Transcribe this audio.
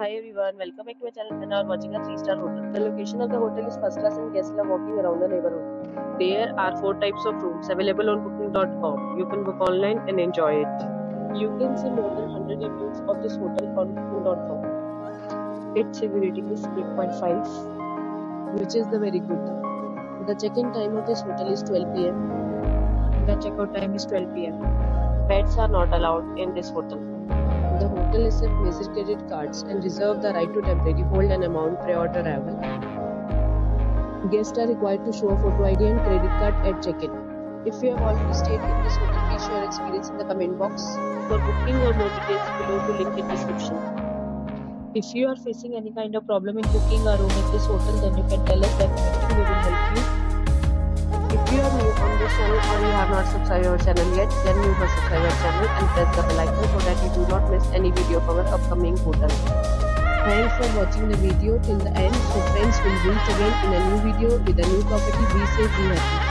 Hi everyone, welcome back to my channel and are watching a 3-star hotel. The location of the hotel is first class and guests love walking around the neighborhood. There are 4 types of rooms available on booking.com. You can book online and enjoy it. You can see more than 100 reviews of this hotel on booking.com. Its rating is 8.5 which is the very good. The check-in time of this hotel is 12 pm. The checkout time is 12 pm. Pets are not allowed in this hotel. The hotel accepts major credit cards and reserve the right to temporarily hold an amount prior to arrival. Guests are required to show a photo ID and credit card at check-in. If you have already stayed in this hotel, please share your experience in the comment box. For booking or more details, below the link in description. If you are facing any kind of problem in booking a room at this hotel, then you can tell us definitely we will help or you have not subscribed our channel yet, then you must subscribe our channel and press the bell icon so that you do not miss any video of our upcoming hotel. Thanks for watching the video till the end. So friends will meet again in a new video with a new property. Be safe, be happy.